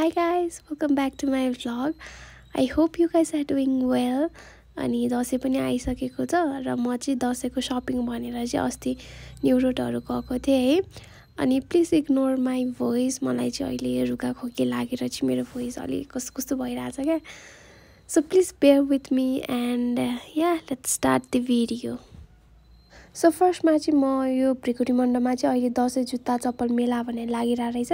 Hi guys, welcome back to my vlog. I hope you guys are doing well. अनि दसैँ पनि आइसकेको छ र म चाहिँ दसैँको सपिङ भनेर चाहिँ अस्ति न्यु रोडहरू गएको थिएँ है अनि प्लिज इग्नोर माई भोइस मलाई चाहिँ अहिले रुगा खोकी लागेर चाहिँ मेरो भोइस अलिक कस्तो कस्तो भइरहेछ क्या so please bear with me and yeah let start the video so फर्स्टमा चाहिँ म यो भ्रिकुटी मण्डपमा चाहिँ अहिले दसैँ जुत्ता चप्पल मेला भनेर लागिरहेको रहेछ।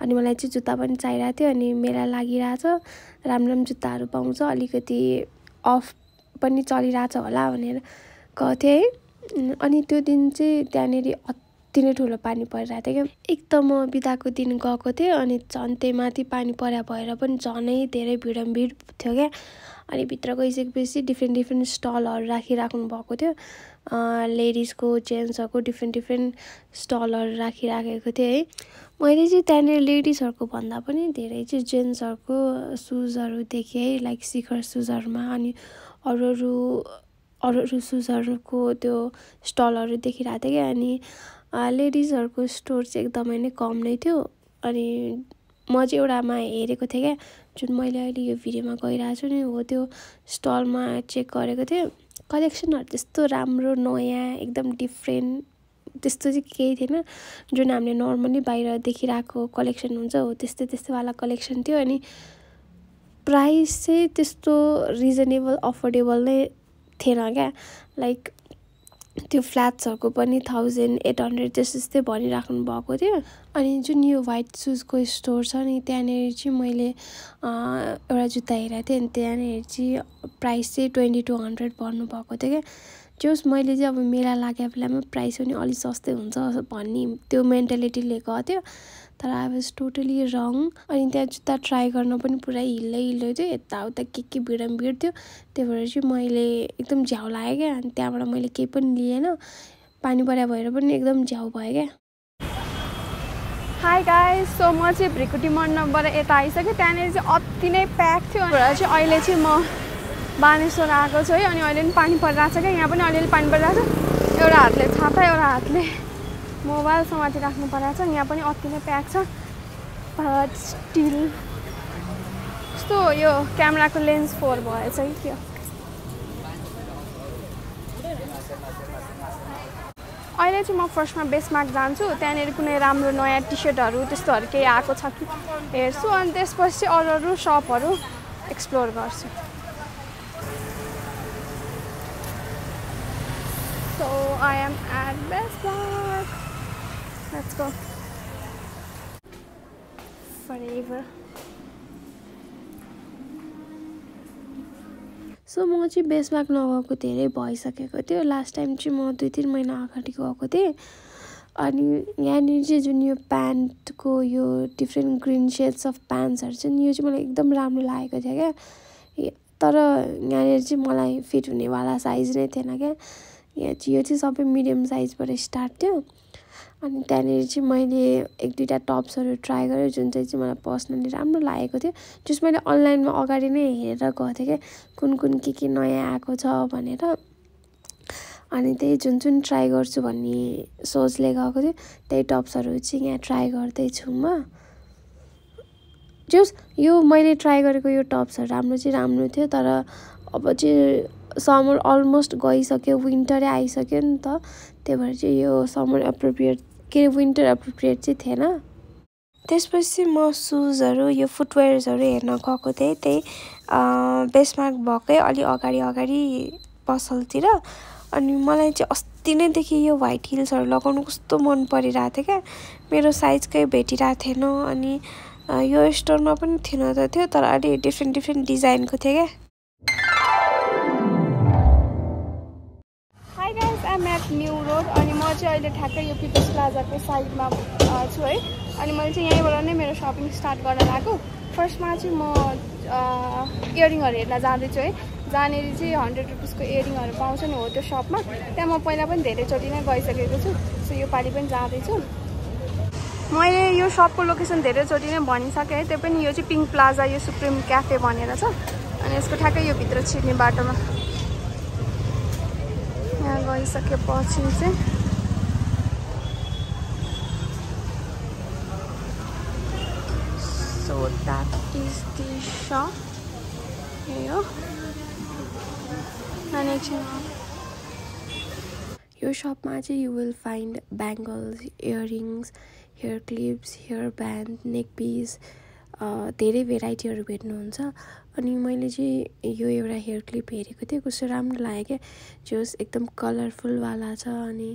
अनि मलाई चाहिँ जुत्ता पनि चाहिरहेको थियो अनि मेला लागिरहेछ। राम्रो राम्रो जुत्ताहरू पाउँछ अलिकति अफ पनि चलिरहेछ होला भनेर गएको थिएँ है। अनि त्यो दिन चाहिँ त्यहाँनिर अति नै ठुलो पानी परिरहेको थियो क्या म बिदाको दिन गएको थिएँ अनि झन् त्यही माथि पानी पर्या भएर पनि झनै धेरै भिड थियो क्या। अनि भित्र गइसकेपछि डिफ्रेन्ट डिफ्रेन्ट स्टलहरू राखिराख्नु भएको थियो। लेडिजको जेन्ट्सहरूको डिफ्रेन्ट डिफ्रेन्ट स्टलहरू राखिराखेको थियो है। मैले चाहिँ त्यहाँनिर लेडिजहरूको भन्दा पनि धेरै चाहिँ जेन्ट्सहरूको सुजहरू देखेँ है लाइक शिखर सुजहरूमा अनि अरू अरू अरू अरू सुजहरूको त्यो स्टलहरू देखिरहेको थियो क्या। अनि लेडिजहरूको स्टोर चाहिँ एकदमै नै कम नै थियो। अनि म चाहिँ एउटामा हेरेको थिएँ क्या जुन मैले अहिले यो भिडियोमा गइरहेको छु नि हो त्यो स्टलमा चेक गरेको थिएँ। कलेक्सनहरू त्यस्तो राम्रो नयाँ एकदम डिफ्रेन्ट त्यस्तो चाहिँ केही थिएन। जुन हामीले नर्मली बाहिर देखिरहेको कलेक्सन हुन्छ हो त्यस्तै त्यस्तैवाला कलेक्सन थियो। अनि प्राइस चाहिँ त्यस्तो रिजनेबल अफोर्डेबल नै थिएन क्या। लाइक त्यो फ्ल्याट्सहरूको पनि थाउजन्ड एट हन्ड्रेड त्यस्तो त्यस्तै भनिराख्नु भएको थियो। अनि जुन यो वाइट सुजको स्टोर छ नि त्यहाँनिर चाहिँ मैले एउटा जुत्ता हेरेको थिएँ अनि त्यहाँनिर चाहिँ प्राइस चाहिँ ट्वेन्टी टू हन्ड्रेड भन्नुभएको थियो क्या। जस मैले चाहिँ अब मेला लागेको बेलामा प्राइस पनि अलिक सस्तै हुन्छ भन्ने त्यो मेन्टालिटी लिएको थियो। तर आई वाज टोटली रङ अनि त्यहाँ जुत्ता ट्राई गर्न पनि पुरा हिल्लै हिल्लो थियो। यताउता के के भिड भिड थियो। त्यही भएर चाहिँ मैले एकदम झ्याउ लाग्यो क्या। अनि त्यहाँबाट मैले केही पनि लिएन। पानी पर्या भएर पनि एकदम झ्याउ भयो क्या। हाई गाई सो म चाहिँ भ्रिकुटी मण्डपबाट यता आइसकेँ। त्यहाँनिर चाहिँ अति नै प्याक थियो। र चाहिँ अहिले चाहिँ म बानेश्वर आएको छु है। अनि अहिले पनि पानी परिरहेको छ क्या। यहाँ पनि अलिअलि पानी परिरहेको छ। एउटा हातले छाता एउटा हातले मोबाइल समाति राख्नु परेको छ। यहाँ पनि अति नै प्याक छ। स्टिल यस्तो यो क्यामेराको लेन्स फोर भएछ कि त्यो। अहिले चाहिँ म फर्स्टमा बेसमार्क जान्छु। त्यहाँनिर कुनै राम्रो नयाँ टी सर्टहरू त्यस्तोहरू केही आएको छ कि? हेर्छु। अनि त्यसपछि अरू अरू सपहरू एक्सप्लोर गर्छु। So I am at Bestmark. Let's go. Forever. So म चाहिँ बेसमार्क नगएको धेरै भइसकेको थियो। लास्ट टाइम चाहिँ म दुई तिन महिना अगाडि गएको थिएँ। अनि यहाँनिर चाहिँ जुन यो प्यान्टको यो डिफ्रेन्ट ग्रिन सेड्स अफ प्यान्ट्सहरू चाहिँ यो चाहिँ मलाई एकदम राम्रो लागेको थियो क्या। तर यहाँनिर चाहिँ मलाई फिट हुनेवाला साइज नै थिएन क्या। यहाँ चाहिँ यो चाहिँ सबै मिडियम साइजबाट स्टार्ट थियो। अनि त्यहाँनिर चाहिँ मैले एक दुईवटा टप्सहरू ट्राई गरेँ जुन चाहिँ चाहिँ मलाई पर्सनली राम्रो लागेको थियो जस मैले अनलाइनमा अगाडि नै हेरेर गएको थिएँ क्या कुन कुन के के नयाँ आएको छ भनेर। अनि त्यही जुन जुन ट्राई गर्छु भन्ने सोचले गएको थियो त्यही टप्सहरू चाहिँ यहाँ ट्राई गर्दैछु म। जस यो मैले ट्राई गरेको यो टप्सहरू राम्रो चाहिँ राम्रो थियो तर अब चाहिँ समर अलमोस्ट गइसक्यो विन्टरै आइसक्यो नि त। त्यही भएर चाहिँ यो समर एप्रोप्रिएट के अरे विन्टर एप्रोप्रिएट चाहिँ थिएन। त्यसपछि म सुजहरू यो फुटवेयर्सहरू हेर्न गएको थिएँ। त्यही बेसमार्क भएकै अलि अगाडि अगाडि पसलतिर। अनि मलाई चाहिँ अस्ति नैदेखि यो वाइट हिल्सहरू लगाउनु कस्तो मन परिरहेको थियो क्या। मेरो साइजकै भेटिरहेको थिएन अनि यो स्टोरमा पनि थिएन त थियो तर अलि डिफ्रेन्ट डिफ्रेन्ट डिजाइनको थियो क्या। आइम एट न्यु रोड अनि म चाहिँ अहिले ठ्याक्कै यो पिपल्स प्लाजाको साइडमा छु है। अनि मैले चाहिँ यहीँबाट नै मेरो सपिङ स्टार्ट गर्न लागेको फर्स्टमा चाहिँ म इयरिङहरू हेर्न जाँदैछु है। जहाँनिर चाहिँ हन्ड्रेड रुपिसको इयरिङहरू पाउँछ नि हो त्यो सपमा त्यहाँ म पहिला पनि धेरैचोटि नै गइसकेको छु। सो यो पालि पनि जाँदैछु। मैले यो सपको लोकेसन धेरैचोटि नै भनिसकेँ है। त्यो पनि यो चाहिँ पिङ्क प्लाजा यो सुप्रिम क्याफे भनेर छ। अनि यसको ठ्याक्कै यो भित्र छिर्ने बाटोमा। यहाँ गइसकेपछि चाहिँ so So that is the shop. यही हो अनि एकछिन यो सपमा चाहिँ you will find bangles earrings hair clips hair band neck piece धेरै भेराइटीहरू भेट्नुहुन्छ। अनि मैले चाहिँ यो एउटा हेयर क्लिप हेरेको थिएँ कस्तो राम्रो लाग्यो क्या। जोस् एकदम कलरफुलवाला छ अनि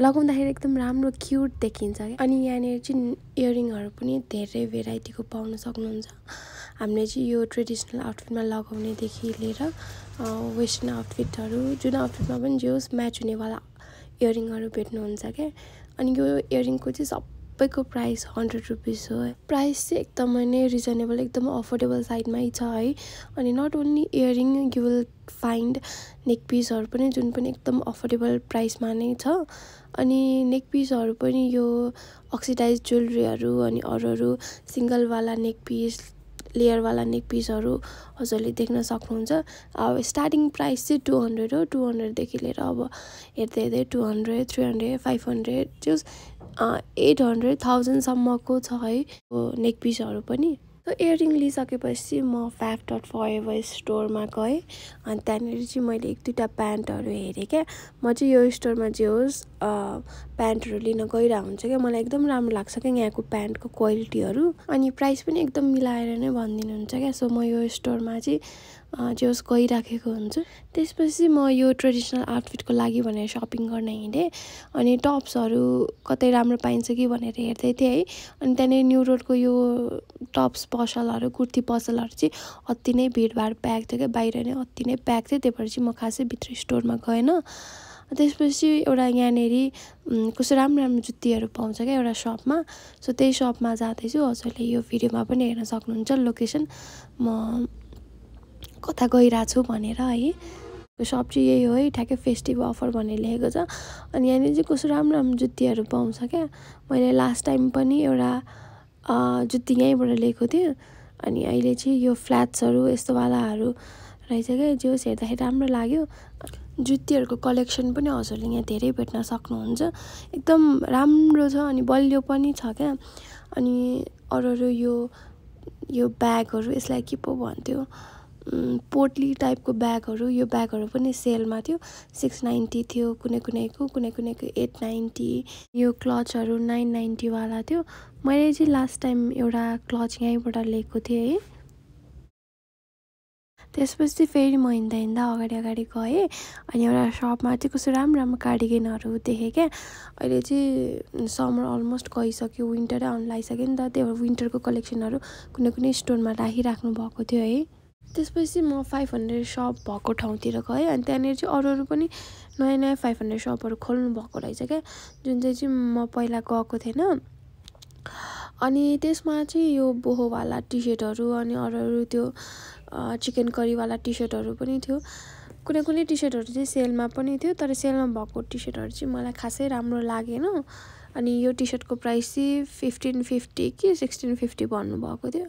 लगाउँदाखेरि एकदम राम्रो क्युट देखिन्छ क्या। अनि यहाँनिर चाहिँ इयरिङहरू पनि धेरै भेराइटीको पाउन सक्नुहुन्छ। हामीले चाहिँ यो ट्रेडिसनल आउटफिटमा लगाउनेदेखि लिएर वेस्टर्न आउटफिटहरू जुन आउटफिटमा पनि जे होस् म्याच हुनेवाला इयरिङहरू भेट्नुहुन्छ क्या। अनि यो इयरिङको चाहिँ सबैको प्राइस हन्ड्रेड रुपिस हो। प्राइस चाहिँ एकदमै नै रिजनेबल एकदम अफोर्डेबल साइडमै छ है। अनि not only earring you will find neck पिसहरू पनि जुन पनि एकदम अफोर्डेबल प्राइसमा नै छ। अनि नेक पिसहरू पनि यो अक्सिडाइज ज्वेलरीहरू अनि अरू अरू सिङ्गलवाला नेक पिस लेयरवाला नेक पिसहरू हजुरले देख्न सक्नुहुन्छ। अब स्टार्टिङ प्राइस चाहिँ टु हन्ड्रेड हो। टु हन्ड्रेडदेखि लिएर अब हेर्दै हेर्दै two hundred three hundred five hundred जस एट हन्ड्रेड थाउजन्डसम्मको छ है। नेक पिसहरू पनि। सो इयरिङ लिइसकेपछि म फ्याफ डट फर स्टोरमा गएँ। अनि त्यहाँनिर चाहिँ मैले एक दुईवटा प्यान्टहरू हेरेँ क्या। म चाहिँ यो स्टोरमा जे होस् प्यान्टहरू लिन गइरहेको हुन्छ क्या। मलाई एकदम राम्रो लाग्छ क्या यहाँको प्यान्टको क्वालिटीहरू। अनि प्राइस पनि एकदम मिलाएर नै भनिदिनुहुन्छ क्या। सो म यो स्टोरमा चाहिँ जे होस् गइराखेको हुन्छु। त्यसपछि म यो ट्रेडिसनल आउटफिटको लागि भनेर सपिङ गर्न हिँडेँ। अनि टप्सहरू कतै राम्रो पाइन्छ कि भनेर हेर्दै थिएँ है। अनि त्यहाँनिर न्यु रोडको यो टप्स पसलहरू कुर्ती पसलहरू चाहिँ अति नै भिडभाड प्याक थियो क्या। बाहिर नै अति नै प्याक थियो त्यही भएर चाहिँ म खासै भित्र स्टोरमा गएन। त्यसपछि एउटा यहाँनिर कस्तो राम्रो राम्रो जुत्तीहरू पाउँछ क्या एउटा सपमा। सो त्यही सपमा जाँदैछु। हजुरले यो भिडियोमा पनि हेर्न सक्नुहुन्छ लोकेसन। म कता गइरहेको छु भनेर है। सप चाहिँ यही हो है ठ्याक्कै फेस्टिभ अफर भनेर लेखेको छ। अनि यहाँनिर चाहिँ कस्तो राम्रो राम्रो जुत्तीहरू पाउँछ क्या। मैले लास्ट टाइम पनि एउटा जुत्ती यहीँबाट लिएको थिएँ अनि अहिले चाहिँ यो फ्ल्याट्सहरू यस्तोवालाहरू रहेछ क्या। जो हेर्दाखेरि राम्रो लाग्यो। जुत्तीहरूको कलेक्सन पनि हजुरले यहाँ धेरै भेट्न सक्नुहुन्छ। एकदम राम्रो छ अनि बलियो पनि छ क्या। अनि अरू अरू यो यो ब्यागहरू यसलाई के पो भन्थ्यो? पोटली टाइपको ब्यागहरू यो ब्यागहरू पनि सेलमा थियो। सिक्स नाइन्टी थियो कुनै कुनैको कुनै कुनैको एट नाइन्टी। यो क्लचहरू नाइन नाइन्टीवाला थियो। मैले चाहिँ लास्ट टाइम एउटा क्लच यहीँबाट लिएको थिएँ है। त्यसपछि फेरि म हिँड्दा हिँड्दा अगाडि अगाडि गएँ अनि एउटा सपमा चाहिँ कस्तो राम्रो राम्रो कार्डिगेनहरू देखेँ क्या। अहिले चाहिँ समर अलमोस्ट गइसक्यो विन्टरै आउनु लागिसक्यो नि त। त्यही भएर विन्टरको कलेक्सनहरू कुनै कुनै स्टोरमा राखिराख्नु भएको थियो है। त्यसपछि म फाइभ हन्ड्रेड सप भएको ठाउँतिर गएँ अनि त्यहाँनिर चाहिँ अरू अरू पनि नयाँ नयाँ फाइभ हन्ड्रेड सपहरू खोल्नु भएको रहेछ क्या। जुन चाहिँ चाहिँ म पहिला गएको थिएन। अनि त्यसमा चाहिँ यो बोहोवाला टी सर्टहरू अनि अरू अरू त्यो चिकन करीवाला टी सर्टहरू पनि थियो। कुनै कुनै टी सर्टहरू चाहिँ सेलमा पनि थियो तर सेलमा भएको टी सर्टहरू चाहिँ मलाई खासै राम्रो लागेन। अनि यो टी सर्टको प्राइस चाहिँ फिफ्टिन फिफ्टी कि सिक्सटिन फिफ्टी भन्नुभएको थियो।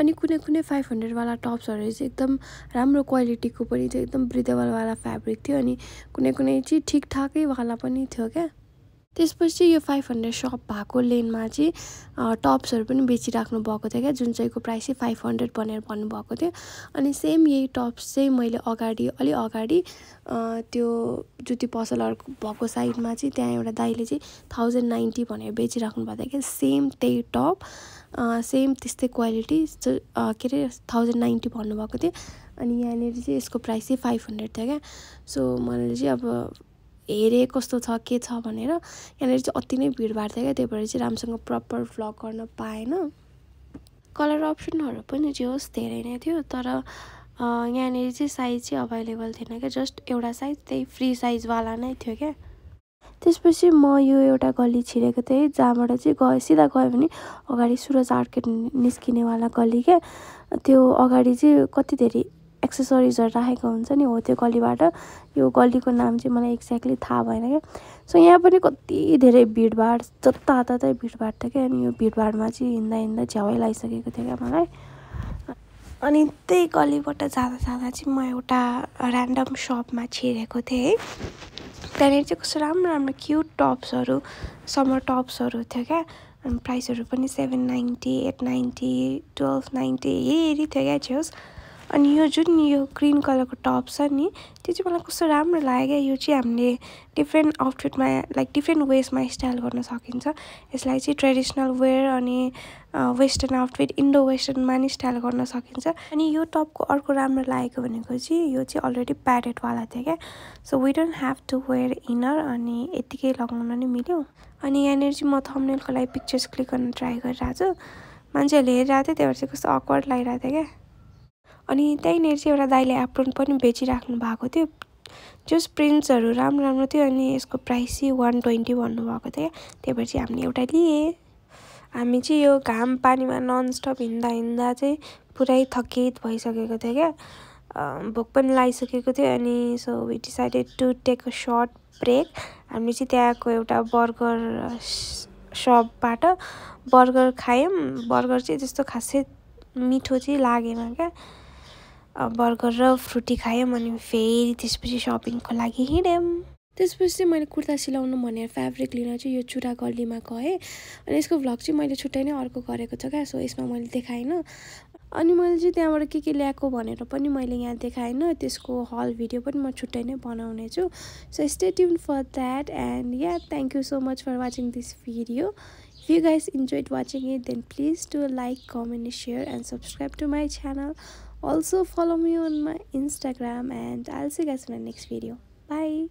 अनि कुनै कुनै फाइभ हन्ड्रेडवाला टप्सहरू चाहिँ एकदम राम्रो क्वालिटीको पनि थियो एकदम ब्रिदेबलवाला फेब्रिक थियो अनि कुनै कुनै चाहिँ ठिकठाकैवाला पनि थियो क्या। त्यसपछि यो फाइभ हन्ड्रेड सप भएको लेनमा चाहिँ टप्सहरू पनि बेचिराख्नु भएको थियो क्या जुन चाहिँको प्राइस चाहिँ फाइभ हन्ड्रेड भनेर भन्नुभएको थियो। अनि सेम यही टप्स चाहिँ मैले अगाडि अलि अगाडि त्यो जुत्ती पसलहरू भएको साइडमा चाहिँ त्यहाँ एउटा दाइले चाहिँ थाउजन्ड नाइन्टी भनेर बेचिराख्नु भएको थियो क्या सेम त्यही टप सेम त्यस्तै क्वालिटी के अरे थाउजन्ड नाइन्टी भन्नुभएको थियो। अनि यहाँनिर चाहिँ यसको प्राइस चाहिँ फाइभ हन्ड्रेड थियो क्या। सो मैले चाहिँ अब हेरेँ कस्तो छ के छ भनेर। यहाँनिर चाहिँ अति नै भिडभाड थियो क्या त्यही भएर चाहिँ राम्रोसँग प्रपर भ्लग गर्न पाएन। कलर अप्सनहरू पनि जे होस् धेरै नै थियो। तर यहाँनिर चाहिँ साइज चाहिँ अभाइलेबल थिएन क्या जस्ट एउटा साइज त्यही फ्री साइजवाला नै थियो क्या। त्यसपछि म यो एउटा गल्ली छिरेको थिएँ जहाँबाट चाहिँ गएँ सिधा गयो भने अगाडि सुरज आर्केट निस्किनेवाला गल्ली क्या। त्यो अगाडि चाहिँ कति धेरै एक्सेसरिजहरू राखेको हुन्छ नि हो त्यो गल्लीबाट। यो गल्लीको नाम चाहिँ मलाई एक्ज्याक्टली थाहा भएन क्या। सो यहाँ पनि कति धेरै भिडभाड जताततै भिडभाड थियो क्या। अनि यो भिडभाडमा चाहिँ हिँड्दा हिँड्दा झ्याउै लगाइसकेको थियो क्या मलाई। अनि त्यही गल्लीबाट जाँदा जाँदा चाहिँ म एउटा ऱ्यान्डम सपमा छिरेको थिएँ है। त्यहाँनिर चाहिँ कस्तो राम्रो राम्रो क्युट टप्सहरू समर टप्सहरू थियो क्या। अनि प्राइसहरू पनि seven ninety eight ninety twelve ninety हेरी थियो क्या छेउस् अनि यो जुन यो ग्रिन कलरको टप छ नि त्यो चाहिँ मलाई कस्तो राम्रो लाग्यो क्या यो चाहिँ हामीले डिफ्रेन्ट आउटफिटमा लाइक डिफ्रेन्ट वेसमा स्टाइल गर्न सकिन्छ। यसलाई चाहिँ ट्रेडिसनल वेयर अनि वेस्टर्न आउटफिट इन्डो वेस्टर्नमा नि स्टाइल गर्न सकिन्छ। अनि यो टपको अर्को राम्रो लागेको भनेको चाहिँ यो चाहिँ अलरेडी प्याडेडवाला थियो क्या। So we don't have to wear inner अनि यत्तिकै लगाउन नै मिल्यो। अनि यहाँनिर चाहिँ म थम्नेलको लागि पिक्चर्स क्लिक गर्न ट्राई गरिरहेको छु मान्छेहरूले हेरिरहेको थियो त्यही भएर चाहिँ कस्तो अक्वर्ड लागिरहेको थियो क्या। अनि त्यहीँनिर चाहिँ एउटा दाइले एप्रोन पनि बेचिराख्नु भएको थियो। जस प्रिन्ट्सहरू राम्रो राम्रो थियो अनि यसको प्राइस चाहिँ वान ट्वेन्टी भन्नुभएको थियो। त्यही भएर चाहिँ हामीले एउटा लिएँ। हामी चाहिँ यो घाम पानीमा ननस्टप हिँड्दा हिँड्दा चाहिँ पुरै थकित भइसकेको थियो क्या। भोक पनि लगाइसकेको थियो अनि so we decided to take a short break हामी चाहिँ त्यहाँको एउटा बर्गर सपबाट बर्गर खायौँ। बर्गर चाहिँ त्यस्तो खासै मिठो चाहिँ लागेन क्या। बर्गर र फ्रुटी खायौँ अनि फेरि त्यसपछि सपिङको लागि हिँड्यौँ। त्यसपछि चाहिँ मैले कुर्ता सिलाउनु भनेर फेब्रिक लिन चाहिँ यो चुरा गल्लीमा गएँ। अनि यसको भ्लग चाहिँ मैले छुट्टै नै अर्को गरेको छ क्या सो यसमा मैले देखाइनँ अनि मैले चाहिँ त्यहाँबाट के के ल्याएको भनेर पनि मैले यहाँ देखाएन। त्यसको हल भिडियो पनि म छुट्टै नै बनाउने छु। So stay tune for that and yeah thank you so much for watching this video If you guys enjoyed watching it, then please do like, comment, share and subscribe to my channel. Also follow me on my Instagram and I'll see you guys in the next video. Bye.